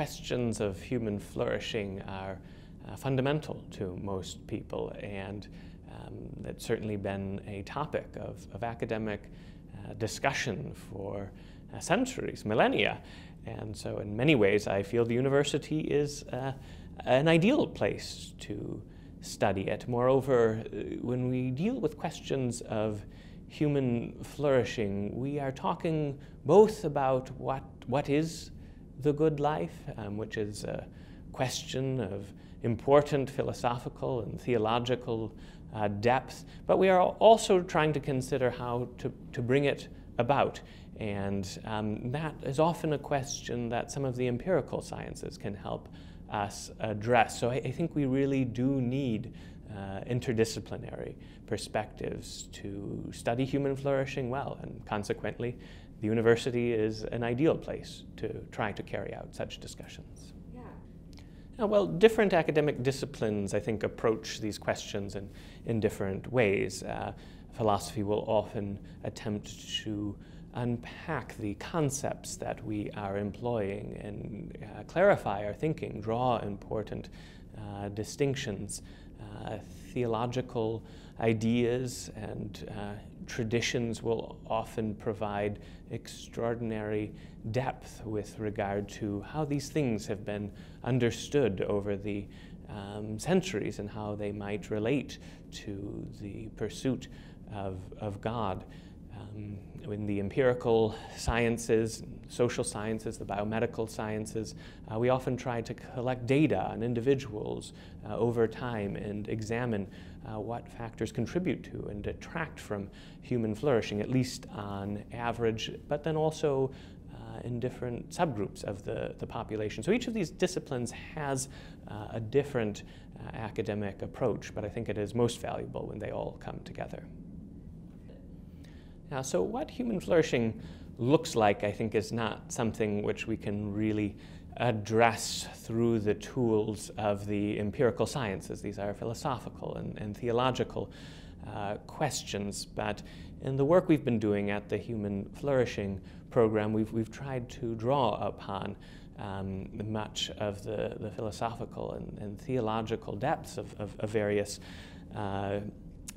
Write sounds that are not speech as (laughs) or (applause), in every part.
Questions of human flourishing are uh, fundamental to most people, and um, certainly been a topic of, of academic uh, discussion for uh, centuries, millennia. And so, in many ways, I feel the university is uh, an ideal place to study it. Moreover, uh, when we deal with questions of human flourishing, we are talking both about what, what is the good life, um, which is a question of important philosophical and theological uh, depth, but we are also trying to consider how to, to bring it about. And um, that is often a question that some of the empirical sciences can help us address. So I, I think we really do need uh, interdisciplinary perspectives to study human flourishing well, and consequently, the university is an ideal place to try to carry out such discussions. Yeah. Now, well, different academic disciplines, I think, approach these questions in, in different ways. Uh, philosophy will often attempt to unpack the concepts that we are employing and uh, clarify our thinking, draw important uh, distinctions. Uh, theological ideas and uh, traditions will often provide extraordinary depth with regard to how these things have been understood over the um, centuries and how they might relate to the pursuit of, of God. Um, in the empirical sciences, social sciences, the biomedical sciences, uh, we often try to collect data on individuals uh, over time and examine uh, what factors contribute to and detract from human flourishing, at least on average, but then also uh, in different subgroups of the, the population. So each of these disciplines has uh, a different uh, academic approach, but I think it is most valuable when they all come together. Now, so what human flourishing looks like, I think, is not something which we can really address through the tools of the empirical sciences. These are philosophical and, and theological uh, questions. But in the work we've been doing at the Human Flourishing Program, we've, we've tried to draw upon um, much of the, the philosophical and, and theological depths of, of, of various uh,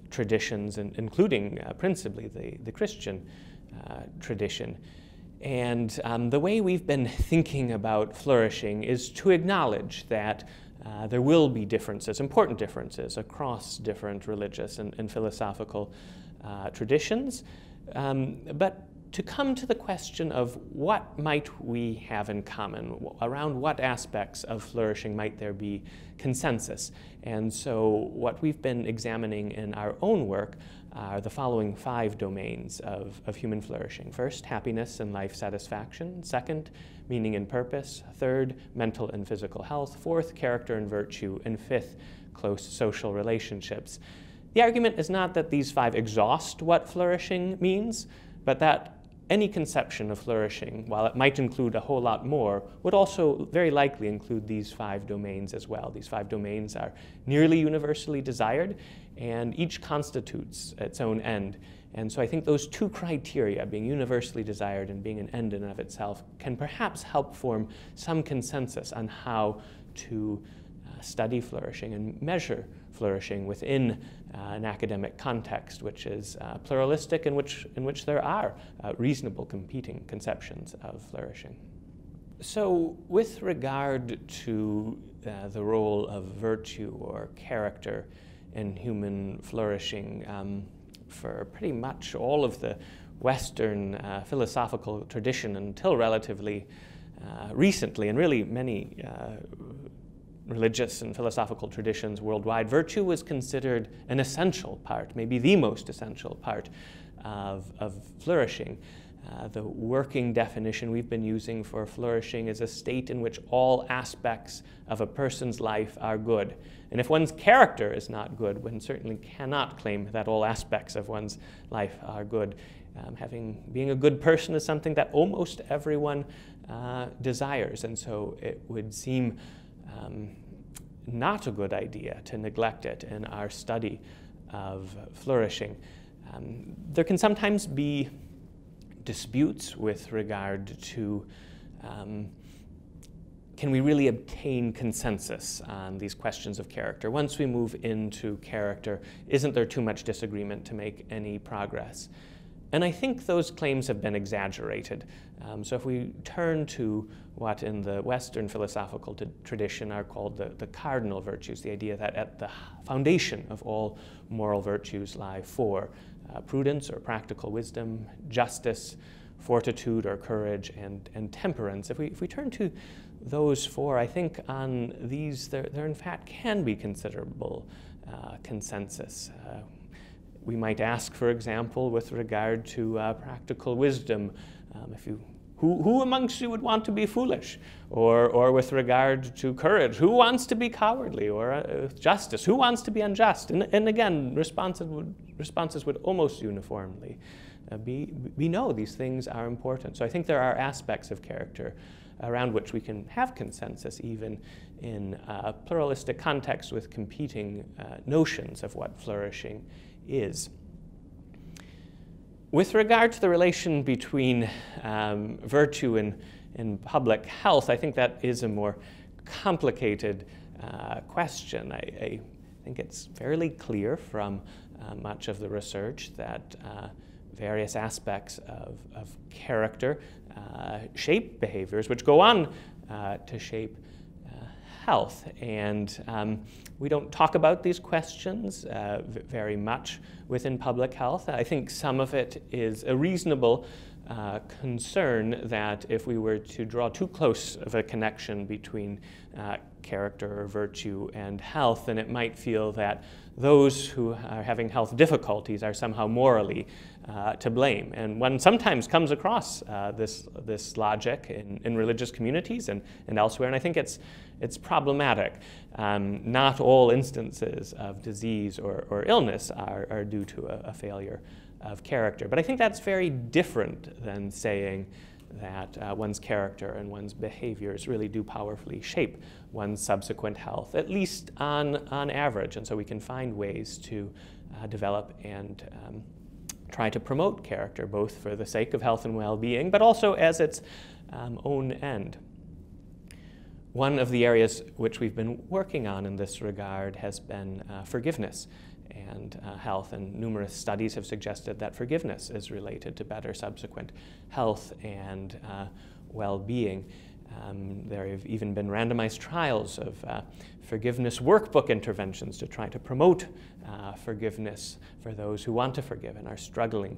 traditions, and, including uh, principally the, the Christian uh, tradition. And um, the way we've been thinking about flourishing is to acknowledge that uh, there will be differences, important differences, across different religious and, and philosophical uh, traditions. Um, but to come to the question of what might we have in common, around what aspects of flourishing might there be consensus. And so what we've been examining in our own work are the following five domains of, of human flourishing. First, happiness and life satisfaction. Second, meaning and purpose. Third, mental and physical health. Fourth, character and virtue. And fifth, close social relationships. The argument is not that these five exhaust what flourishing means, but that any conception of flourishing, while it might include a whole lot more, would also very likely include these five domains as well. These five domains are nearly universally desired, and each constitutes its own end. And so I think those two criteria, being universally desired and being an end in and of itself, can perhaps help form some consensus on how to uh, study flourishing and measure flourishing within uh, an academic context, which is uh, pluralistic and which, in which there are uh, reasonable competing conceptions of flourishing. So, with regard to uh, the role of virtue or character in human flourishing, um, for pretty much all of the Western uh, philosophical tradition until relatively uh, recently, and really many religious and philosophical traditions worldwide, virtue was considered an essential part, maybe the most essential part of, of flourishing. Uh, the working definition we've been using for flourishing is a state in which all aspects of a person's life are good. And if one's character is not good, one certainly cannot claim that all aspects of one's life are good. Um, having being a good person is something that almost everyone uh, desires, and so it would seem um, not a good idea to neglect it in our study of flourishing. Um, there can sometimes be disputes with regard to um, can we really obtain consensus on these questions of character? Once we move into character, isn't there too much disagreement to make any progress? And I think those claims have been exaggerated. Um, so if we turn to what in the Western philosophical tradition are called the, the cardinal virtues, the idea that at the foundation of all moral virtues lie four uh, prudence or practical wisdom, justice, fortitude or courage, and, and temperance. If we, if we turn to those four, I think on these, there, there in fact can be considerable uh, consensus. Uh, we might ask, for example, with regard to uh, practical wisdom, um, if you, who, who amongst you would want to be foolish? Or, or with regard to courage, who wants to be cowardly? Or uh, justice, who wants to be unjust? And, and again, responses would, responses would almost uniformly uh, be, we know these things are important. So I think there are aspects of character around which we can have consensus even in a pluralistic context with competing uh, notions of what flourishing is. With regard to the relation between um, virtue and, and public health, I think that is a more complicated uh, question. I, I, think it's fairly clear from uh, much of the research that uh, various aspects of, of character uh, shape behaviors, which go on uh, to shape health. And um, we don't talk about these questions uh, very much within public health. I think some of it is a reasonable uh, concern that if we were to draw too close of a connection between uh, character or virtue and health, then it might feel that those who are having health difficulties are somehow morally uh, to blame. And one sometimes comes across uh, this, this logic in, in religious communities and, and elsewhere, and I think it's, it's problematic. Um, not all instances of disease or, or illness are, are due to a, a failure of character. But I think that's very different than saying that uh, one's character and one's behaviors really do powerfully shape one's subsequent health, at least on, on average. And so we can find ways to uh, develop and um, try to promote character, both for the sake of health and well being, but also as its um, own end. One of the areas which we've been working on in this regard has been uh, forgiveness and uh, health, and numerous studies have suggested that forgiveness is related to better subsequent health and uh, well being. Um, there have even been randomized trials of uh, forgiveness workbook interventions to try to promote uh, forgiveness for those who want to forgive and are struggling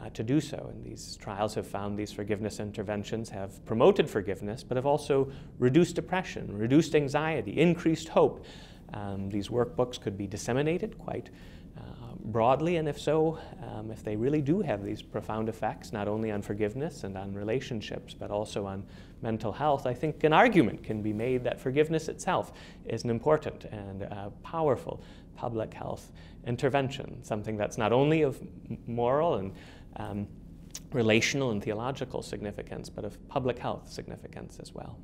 uh, to do so. And these trials have found these forgiveness interventions have promoted forgiveness, but have also reduced depression, reduced anxiety, increased hope. Um, these workbooks could be disseminated quite uh, broadly, and if so, um, if they really do have these profound effects, not only on forgiveness and on relationships, but also on mental health, I think an argument can be made that forgiveness itself is an important and uh, powerful public health intervention, something that's not only of moral and um, relational and theological significance, but of public health significance as well.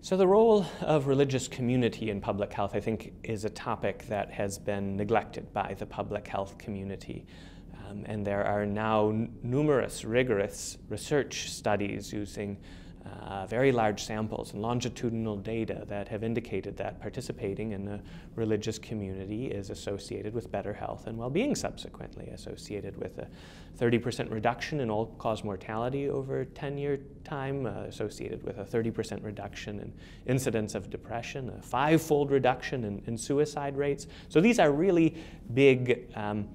So, the role of religious community in public health, I think, is a topic that has been neglected by the public health community. Um, and there are now numerous rigorous research studies using uh, very large samples and longitudinal data that have indicated that participating in the religious community is associated with better health and well being, subsequently, associated with a 30% reduction in all cause mortality over a 10 year time, uh, associated with a 30% reduction in incidence of depression, a five fold reduction in, in, suicide rates. So these are really big um,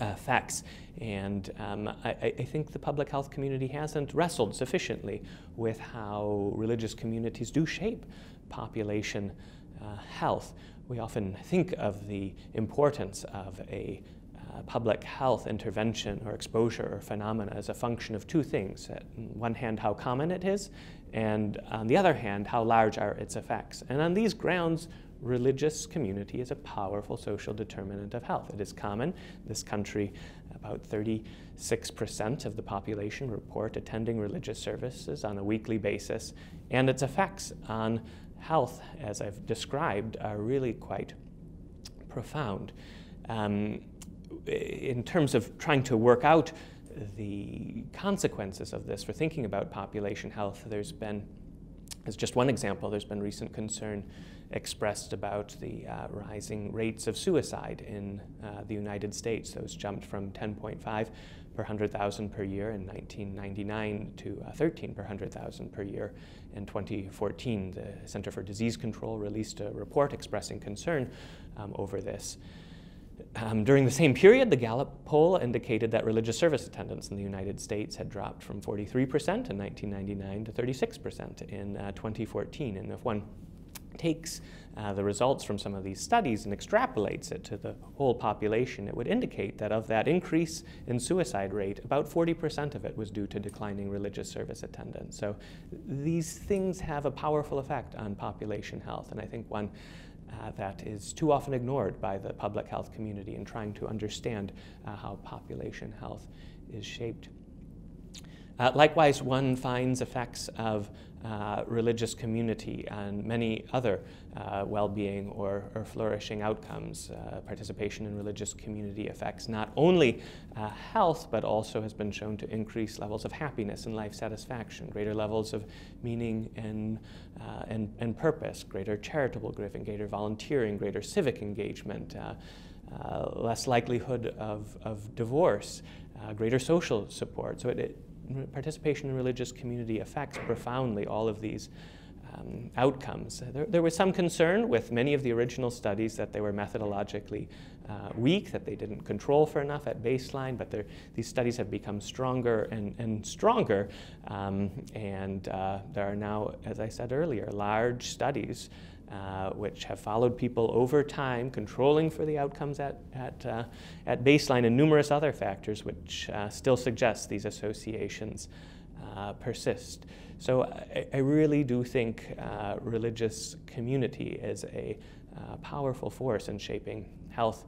uh, facts. And um, I, I, think the public health community hasn't wrestled sufficiently with how religious communities do shape population uh, health. We often think of the importance of a uh, public health intervention or exposure or phenomena as a function of two things. On one hand, how common it is, and on the other hand, how large are its effects. And on these grounds, religious community is a powerful social determinant of health. It is common. This country, about 36% of the population report attending religious services on a weekly basis, and its effects on health, as I've described, are really quite profound. Um, in terms of trying to work out the consequences of this for thinking about population health, there's been, as just one example, there's been recent concern expressed about the uh, rising rates of suicide in uh, the United States. Those jumped from 10.5 per 100,000 per year in 1999 to uh, 13 per 100,000 per year in 2014. The Center for Disease Control released a report expressing concern um, over this. Um, during the same period, the Gallup poll indicated that religious service attendance in the United States had dropped from 43% in 1999 to 36% in uh, 2014. And if one takes uh, the results from some of these studies and extrapolates it to the whole population, it would indicate that of that increase in suicide rate, about 40% of it was due to declining religious service attendance. So these things have a powerful effect on population health, and I think one uh, that is too often ignored by the public health community in trying to understand uh, how population health is shaped. Uh, likewise, one finds effects of uh, religious community and many other uh, well-being or, or, flourishing outcomes. Uh, participation in religious community affects not only uh, health, but also has been shown to increase levels of happiness and life satisfaction, greater levels of meaning and, uh, and, and, purpose, greater charitable giving, greater volunteering, greater civic engagement, less likelihood of, of divorce, greater social support. So it, it participation in religious community affects profoundly all of these um, outcomes. There, there, was some concern with many of the original studies that they were methodologically uh, weak, that they didn't control for enough at baseline, but these studies have become stronger and, and stronger. Um, and uh, there are now, as I said earlier, large studies uh, which have followed people over time, controlling for the outcomes at, at, uh, at baseline, and numerous other factors which uh, still suggest these associations uh, persist. So I, I, really do think uh, religious community is a powerful force in shaping health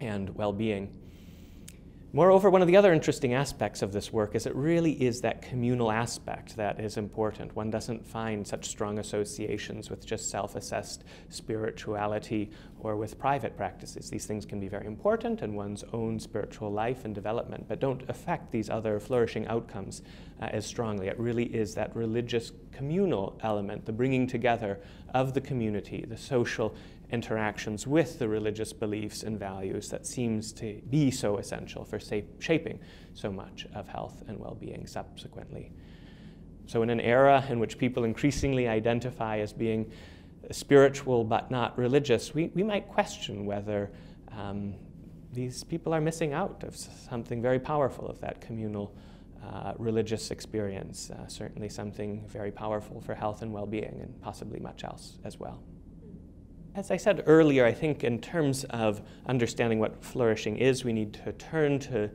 and well-being. Moreover, one of the other interesting aspects of this work is it really is that communal aspect that is important. One doesn't find such strong associations with just self assessed spirituality or with private practices. These things can be very important in one's own spiritual life and development, but don't affect these other flourishing outcomes uh, as strongly. It really is that religious communal element, the bringing together of the community, the social interactions with the religious beliefs and values that seems to be so essential for shaping so much of health and well-being subsequently. So in an era in which people increasingly identify as being spiritual but not religious, we, we might question whether um, these people are missing out of something very powerful of that communal uh, religious experience, uh, certainly something very powerful for health and well-being and possibly much else as well. As I said earlier, I think in terms of understanding what flourishing is, we need to turn to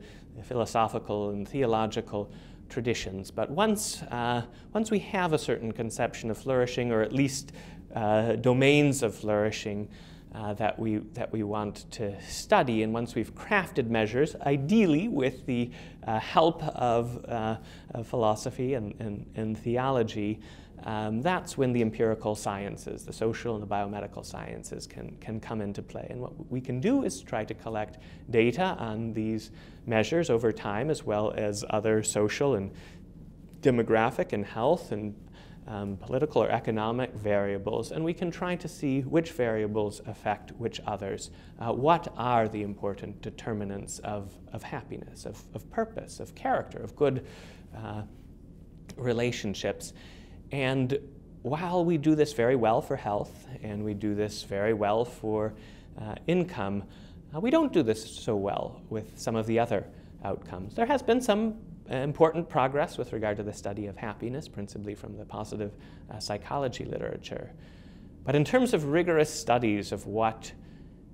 philosophical and theological traditions. But once, uh, once we have a certain conception of flourishing, or at least uh, domains of flourishing uh, that, we, that we want to study, and once we've crafted measures, ideally with the uh, help of, uh, of philosophy and, and, and theology, um, that's when the empirical sciences, the social and the biomedical sciences can, can come into play. And what we can do is try to collect data on these measures over time as well as other social and demographic and health and um, political or economic variables, and we can try to see which variables affect which others. Uh, what are the important determinants of, of happiness, of, of purpose, of character, of good uh, relationships? And while we do this very well for health and we do this very well for uh, income, uh, we don't do this so well with some of the other outcomes. There has been some important progress with regard to the study of happiness, principally from the positive uh, psychology literature. But in terms of rigorous studies of what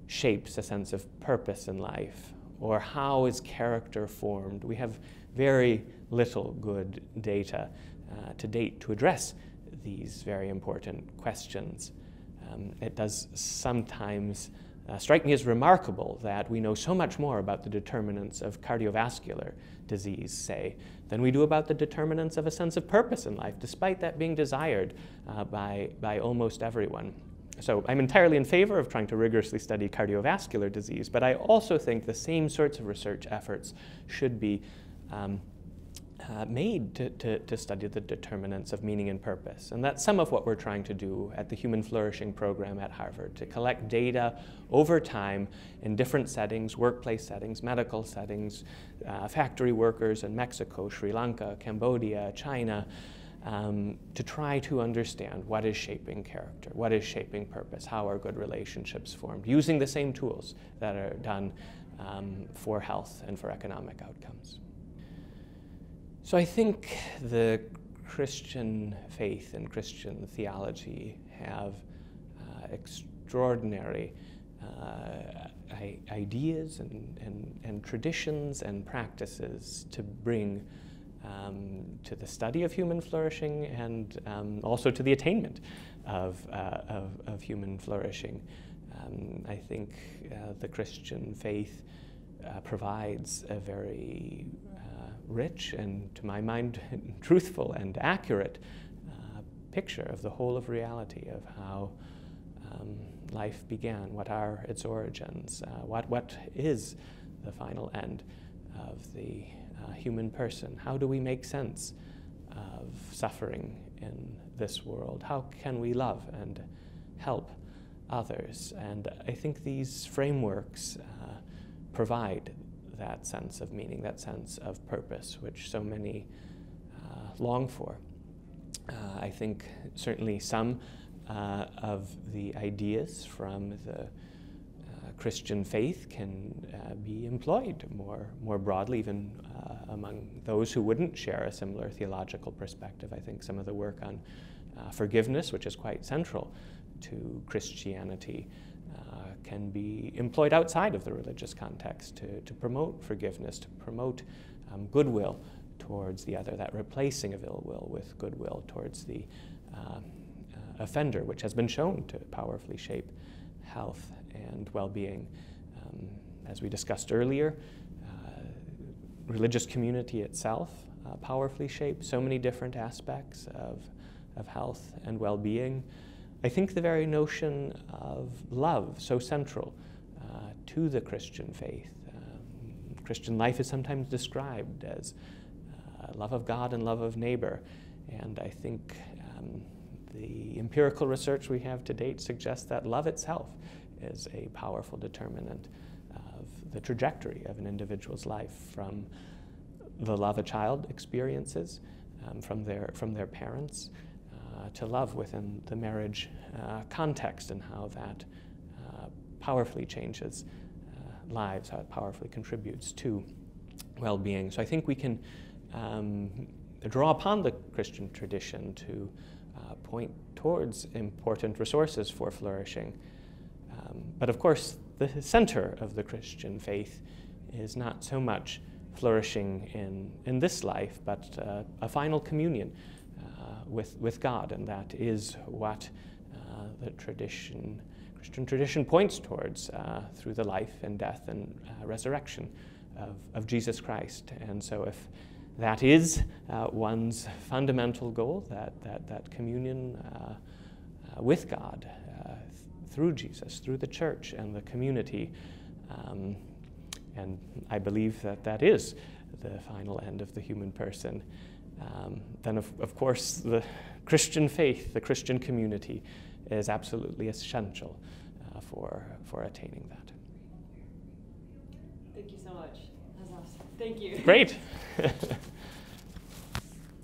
shapes a sense of purpose in life, or how is character formed, we have very little good data uh, to date to address these very important questions. Um, it does sometimes uh, strike me as remarkable that we know so much more about the determinants of cardiovascular disease, say, than we do about the determinants of a sense of purpose in life, despite that being desired uh, by, by almost everyone. So I'm entirely in favor of trying to rigorously study cardiovascular disease, but I also think the same sorts of research efforts should be um, uh, made to, to, to, study the determinants of meaning and purpose. And that's some of what we're trying to do at the Human Flourishing Program at Harvard, to collect data over time in different settings, workplace settings, medical settings, uh, factory workers in Mexico, Sri Lanka, Cambodia, China, um, to try to understand what is shaping character, what is shaping purpose, how are good relationships formed, using the same tools that are done um, for health and for economic outcomes. So I think the Christian faith and Christian theology have uh, extraordinary uh, ideas and, and, and, traditions and practices to bring um, to the study of human flourishing and um, also to the attainment of, uh, of, of, human flourishing. Um, I think uh, the Christian faith uh, provides a very rich and, to my mind, (laughs) truthful and accurate uh, picture of the whole of reality of how um, life began, what are its origins, uh, what, what is the final end of the uh, human person. How do we make sense of suffering in this world? How can we love and help others? And I think these frameworks uh, provide that sense of meaning, that sense of purpose, which so many uh, long for. Uh, I think certainly some uh, of the ideas from the uh, Christian faith can uh, be employed more, more broadly, even uh, among those who wouldn't share a similar theological perspective. I think some of the work on forgiveness, which is quite central to Christianity, can be employed outside of the religious context to, to promote forgiveness, to promote um, goodwill towards the other, that replacing of ill will with goodwill towards the uh, uh, offender, which has been shown to powerfully shape health and well being. Um, as we discussed earlier, uh, religious community itself uh, powerfully shapes so many different aspects of, of health and well being. I think the very notion of love, so central uh, to the Christian faith. Um, Christian life is sometimes described as uh, love of God and love of neighbor. And I think um, the empirical research we have to date suggests that love itself is a powerful determinant of the trajectory of an individual's life from the love a child experiences um, from, their, from their parents to love within the marriage uh, context and how that uh, powerfully changes lives, how it powerfully contributes to well being. So I think we can um, draw upon the Christian tradition to uh, point towards important resources for flourishing. Um, but of course, the center of the Christian faith is not so much flourishing in, in this life, but uh, a final communion with, with God, and that is what uh, the tradition, Christian tradition points towards uh, through the life and death and uh, resurrection of, of Jesus Christ. And so if that is uh, one's fundamental goal, that, that, that communion uh, uh, with God through Jesus, through the church and the community, um, and I believe that that is the final end of the human person um, then of, of course the Christian faith, the Christian community is absolutely essential uh, for, for attaining that. Thank you so much. That's awesome. Thank you. Great. (laughs)